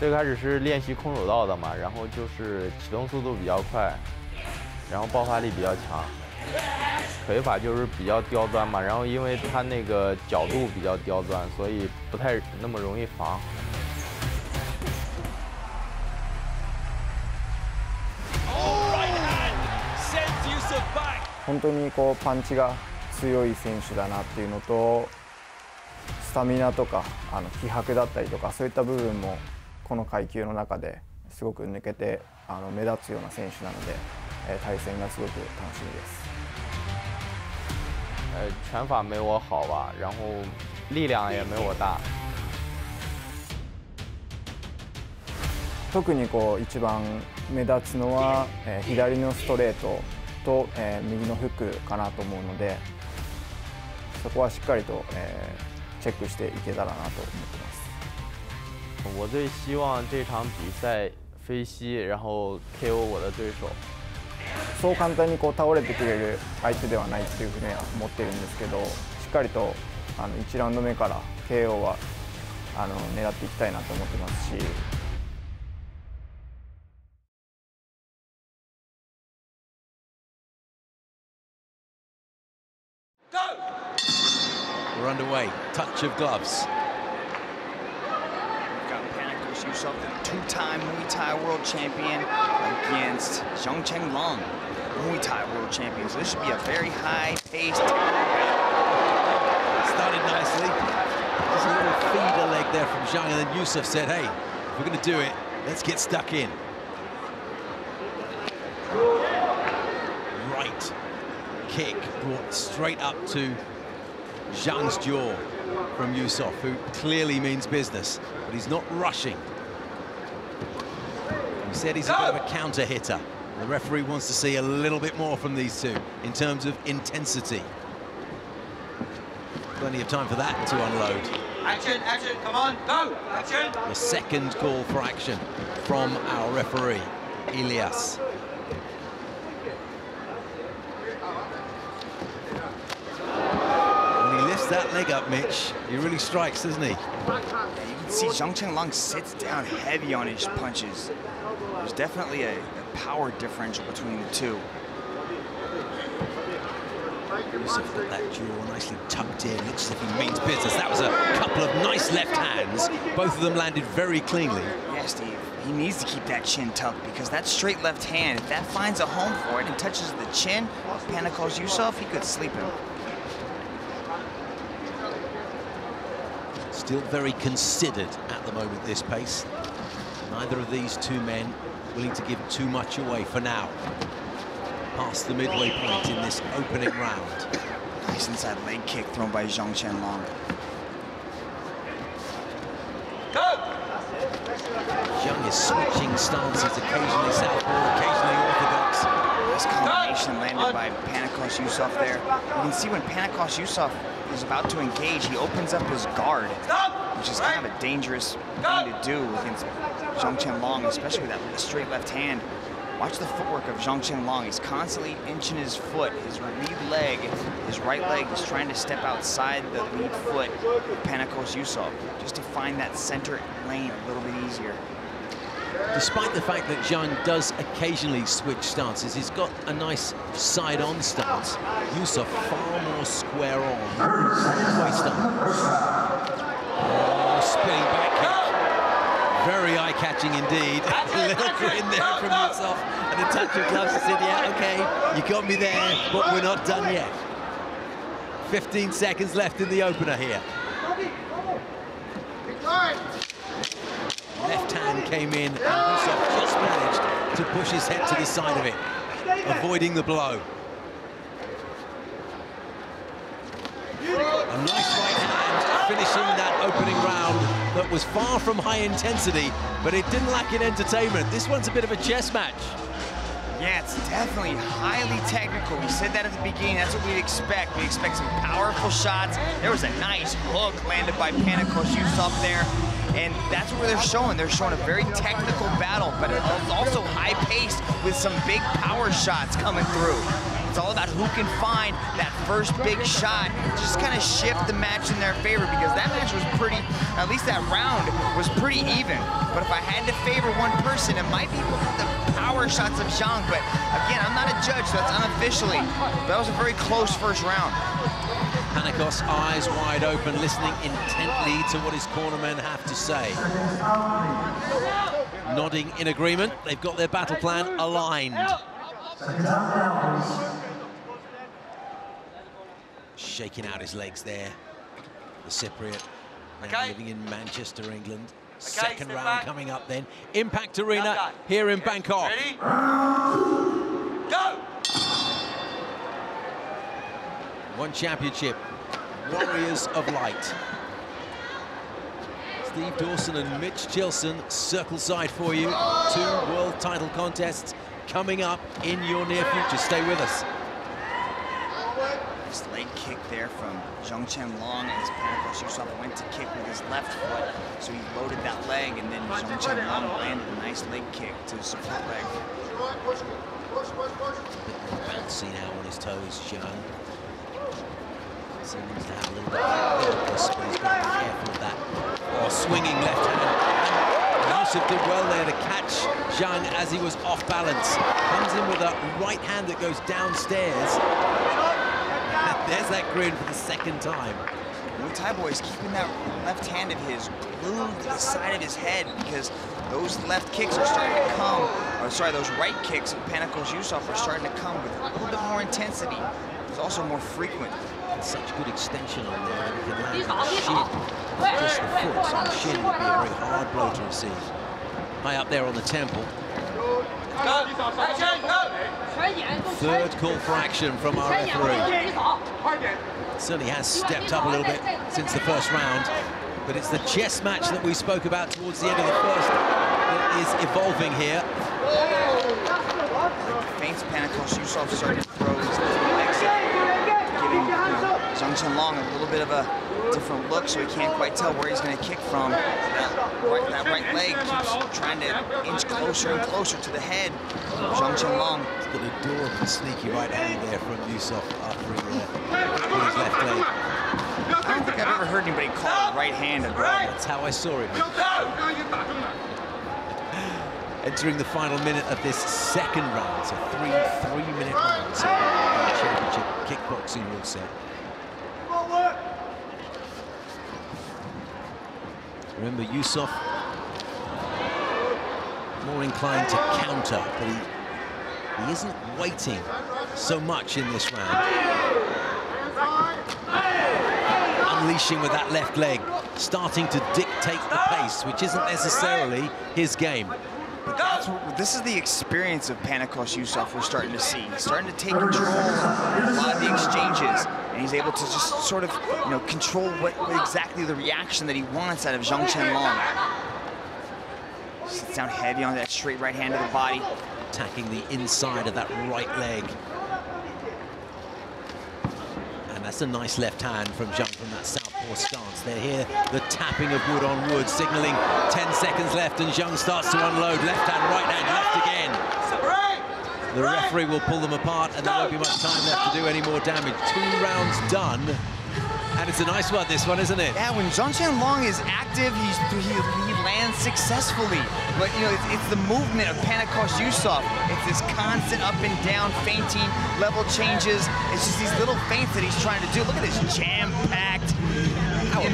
最开始是练习空手道的嘛，然后就是启动速度比较快，然后爆发力比较强。腿法就是比较刁钻嘛，然后因为他那个角度比较刁钻，所以不太那么容易防。本当にこうパンチが強い選手だなっていうのとスタミナとかあの気迫だったりとかそういった部分も この階級の中ですごく抜けてあの目立つような選手なので、えー、対戦がすごく楽しみです。呃，拳法没我好吧，然后力量也没我大。特にこう一番目立つのは、えー、左のストレートと、えー、右のフックかなと思うのでそこはしっかりと、えー、チェックしていけたらなと思ってます。我最希望这场比赛飞西，然后 KO 我的对手。そう簡単にこう倒れてくれる相手ではないっていうふうには思ってるんですけどしっかりとあの1ラウンド目から KO はあの狙っていきたいなと思ってますし。We're underway. Touch of gloves. Yusuf, the two-time Muay Thai world champion, against Zhang Cheng Long, Muay Thai world champion. So this should be a very high-paced. Started nicely. Just a little feeder leg there from Zhang, and then Yusuf said, hey, if we're going to do it, let's get stuck in. Right kick brought straight up to Zhang's jaw from Yusuf, who clearly means business, but he's not rushing. He said he's a bit of a counter hitter. The referee wants to see a little bit more from these two in terms of intensity. Plenty of time for that to unload. Action, action, come on, go, action! The second call for action from our referee, Elias. that leg up, Mitch, he really strikes, doesn't he? Yeah, you can see Zhang Chenglong sits down heavy on his punches. There's definitely a, a power differential between the two. Yusuf got that jaw nicely tucked in. Looks as if he means business. That was a couple of nice left hands. Both of them landed very cleanly. Yeah, Steve. He needs to keep that chin tucked because that straight left hand, if that finds a home for it and touches the chin, Panicos Yusuf, he could sleep him. Still very considered at the moment, this pace. Neither of these two men willing to give too much away for now. Past the midway point in this opening round. Nice inside leg kick thrown by Zhang Chenglong. Go! Zhang is switching stances, occasionally southpaw, occasionally orthodox. Nice combination landed by Panicos Yusuf there. You can see when Panicos Yusuf is about to engage, he opens up his guard, which is kind of a dangerous thing to do against Zhang Chen Long, especially with that straight left hand. Watch the footwork of Zhang Chen Long. He's constantly inching his foot, his lead leg, his right leg. He's trying to step outside the lead foot of Panicos Yusuf just to find that center lane a little bit easier despite the fact that Zhang does occasionally switch stances, he's got a nice side-on stance. Yusuf far more square on. Waist up. Oh, spinning back kick. Very eye-catching indeed. a little grin there from Yusuf and a touch of gloves. He said, yeah, okay, you got me there, but we're not done yet. 15 seconds left in the opener here. Left came in, and just managed to push his head to the side of it, avoiding the blow. A nice right hand finishing that opening round that was far from high intensity, but it didn't lack in entertainment. This one's a bit of a chess match. Yeah, it's definitely highly technical. We said that at the beginning. That's what we'd expect. We expect some powerful shots. There was a nice hook landed by Panicos Yusuf there. And that's what they're showing. They're showing a very technical battle, but it's also high-paced with some big power shots coming through. It's all about who can find that first big shot, just kind of shift the match in their favor because that match was pretty, at least that round was pretty even. But if I had to favor one person, it might be the power shots of Zhang. But again, I'm not a judge, so that's unofficially. But that was a very close first round. Panicos, eyes wide open, listening intently to what his cornermen have to say. Nodding in agreement. They've got their battle plan aligned. Shaking out his legs there. The Cypriot, Okay. living in Manchester, England. Okay, Second round back. coming up then. Impact Arena here in. Bangkok. Ready? Go! One championship, Warriors of Light. Steve Dawson and Mitch Chilson circle side for you. Two world title contests coming up in your near future. Stay with us. Nice leg kick there from Zhang Chen Long as Panicos Yusuf went to kick with his left foot. So he loaded that leg and then Zhang Chen Long landed a nice leg kick to his support leg. Bouncy now on his toes, Careful that. Oh, swinging left hand. Yusuf did well there to catch Zhang as he was off balance. Comes in with a right hand that goes downstairs. There's that grin for the second time. Muay Thai boy is keeping that left hand of his glued to the side of his head because those left kicks are starting to come, or sorry, those right kicks of Panicos Yusuf are starting to come with a little bit more intensity. It's also more frequent. Such good extension on there that he can land on the shin. Just the foot, so the shin would be a very hard blow to receive. High up there on the temple. Go! Action! Go! Third call for action from our referee. Certainly has stepped up a little bit since the first round, but it's the chess match that we spoke about towards the end of the first that is evolving here. Feints Panicos Yusuf starting to throw his legs in, giving you know, Long a little bit of a different look so he can't quite tell where he's going to kick from. That right, that right leg keeps trying to inch closer and closer to the head of Zhang Chen Long. He's got a adorable sneaky right hand there from Yusuf after he uh, his left leg. I don't think I've ever heard anybody call a right hand a grab. That's how I saw it. Entering the final minute of this second round, so three three-minute rounds of championship kickboxing rule set. Remember, Yusuf more inclined to counter, but he, he isn't waiting so much in this round. Unleashing with that left leg, starting to dictate the pace, which isn't necessarily his game. What, this is the experience of Panicos Yusuf we're starting to see. He's starting to take control of a lot of the exchanges, and he's able to just sort of, you know, control what, what exactly the reaction that he wants out of Zhang Chen Long. Sits down heavy on that straight right hand to the body. attacking the inside of that right leg. And that's a nice left hand from Zhang from that southpaw stance. They're here, the tapping of wood on wood, signaling 10 seconds left, and Zhang starts to unload. Left hand, right hand, left again. The referee will pull them apart, and there won't be much time left to do any more damage. Two rounds done, and it's a nice one, this one, isn't it? Yeah, when Zhang Chen Long is active, he's, he, he lands successfully. But, you know, it's, it's the movement of Panicos Yusuf. It's this constant up and down feinting, level changes. It's just these little feints that he's trying to do. Look at this jam-packed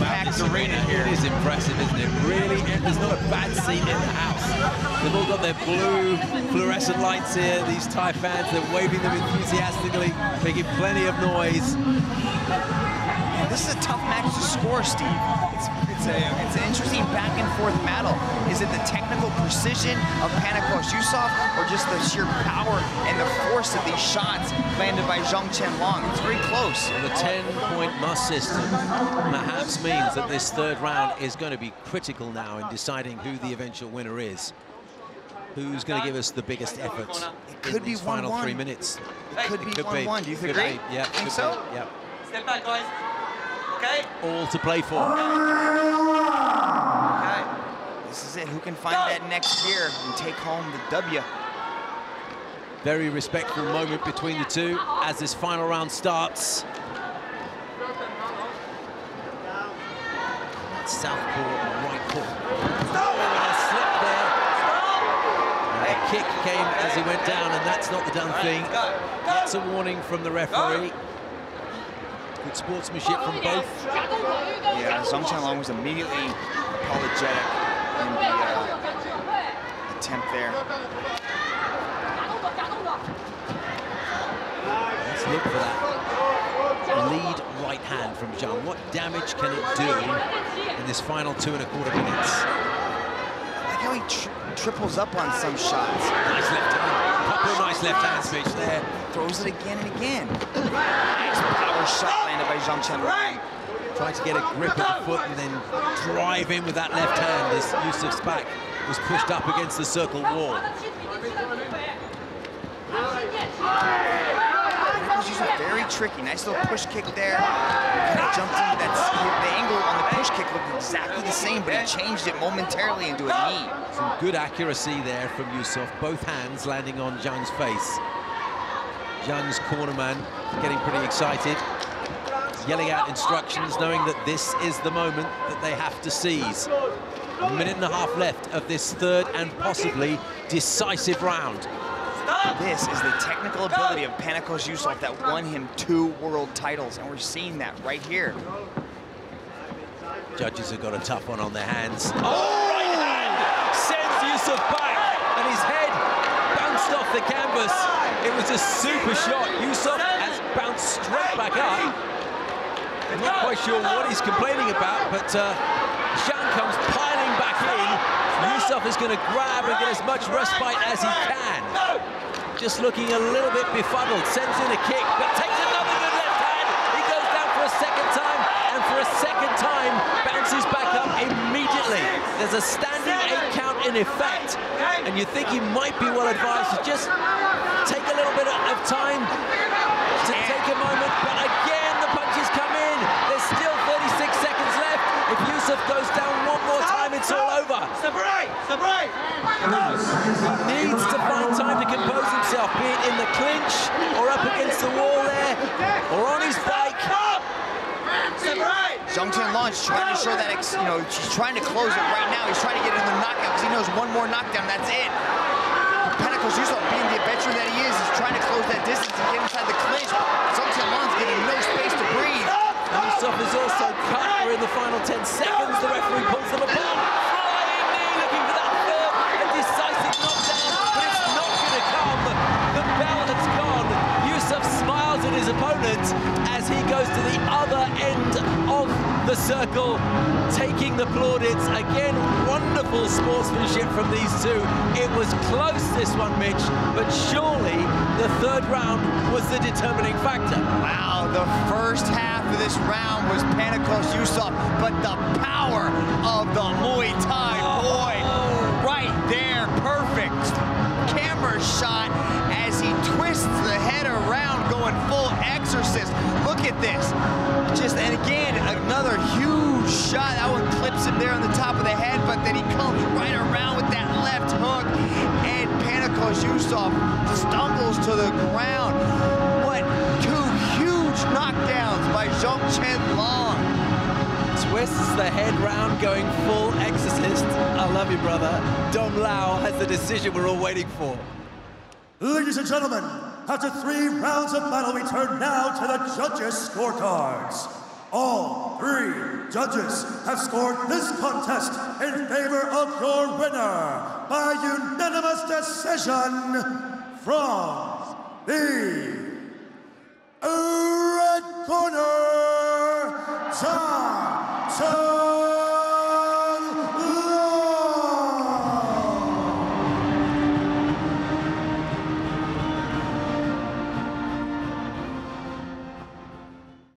This arena here. It is impressive, isn't it? Really, there's not a bad seat in the house. They've all got their blue fluorescent lights here, these Thai fans, they're waving them enthusiastically, making plenty of noise. This is a tough match to score, Steve. It's, it's, a, it's an interesting back and forth battle. Is it the technical precision of Panicos Yusuf or just the sheer power and the force of these shots landed by Zhang Chen Long? It's very close. The 10-point must system perhaps means that this third round is going to be critical now in deciding who the eventual winner is. Who's going to give us the biggest effort It could in be these final 1-1. three minutes? It could be 1-1. Do you Could agree? be, Yeah, Think could so? Be, yeah. Step back, guys. Okay. All to play for. Okay. This is it. Who can find Go. that next gear and take home the W? Very respectful moment between the two as this final round starts. That's southpaw, right paw. Oh, there. Kick came as he went down, and that's not the done thing. That's a warning from the referee. Good sportsmanship from both. Yeah, Zhang Chenglong was immediately apologetic in the uh, attempt there. Let's look for that lead right hand from Zhang. What damage can it do in this final two and a quarter minutes? I like how he tri triples up on some shots. Nice left hand. Couple of nice left hand Mitch, there. Throws it again and again. Nice power shot landed by Zhang Chenglong. Trying to get a grip of the foot and then drive in with that left hand as Yusuf's back was pushed up against the circle wall. Very tricky. Nice little push kick there. Kind of jumped into that. The angle on the push kick looked exactly the same, but he changed it momentarily into a knee. Some good accuracy there from Yusuf. Both hands landing on Zhang's face. Zhang's cornerman getting pretty excited. Yelling out instructions, knowing that this is the moment that they have to seize. A minute and a half left of this third and possibly decisive round. This is the technical ability of Panicos Yusuf that won him two world titles, and we're seeing that right here. Judges have got a tough one on their hands. Oh, right hand sends Yusuf back, and his head bounced off the canvas. It was a super shot. Yusuf has bounced straight back up. I'm not quite sure what he's complaining about, but uh, Zhang comes piling back in. Yusuf is going to grab and get as much respite as he can. Just looking a little bit befuddled, sends in a kick, but takes another good left hand. He goes down for a second time, and for a second time, bounces back up immediately. There's a standing eight count in effect, and you think he might be well advised to just take a little bit of time to take a moment, but again, the punches come in. There's still 36 seconds left. If Yusuf goes down one more time, it's all over. Separate! Separate! He needs to find time to compose himself, be it in the clinch or up against the wall there, or on his bike. Zhang Chenglong is trying to show that, ex- you know, he's trying to close it right now. He's trying to get in the knockout because he knows one more knockdown, that's it. Panicos Yusuf, being the veteran that he is, is trying to close that distance and get inside the clinch. Zhang Chenglong's getting no space to breathe. And Yusuf is also cut. We're in the final 10 seconds. Circle, taking the plaudits. Again, wonderful sportsmanship from these two. It was close, this one, Mitch, but surely the third round was the determining factor. Wow, the first half of this round was Panicos Yusuf, but the power of the Muay Thai boy oh. right there, going full exorcist. Look at this. Just, and again, another huge shot. That one clips him there on the top of the head, but then he comes right around with that left hook, and Panicos Yusuf stumbles to the ground. What two huge knockdowns by Zhong Chen Long. Twists the head round, going full exorcist. I love you, brother. Dom Lau has the decision we're all waiting for. Ladies and gentlemen, after three rounds of battle, we turn now to the judges' scorecards. All three judges have scored this contest in favor of your winner by unanimous decision from the red corner, Zhang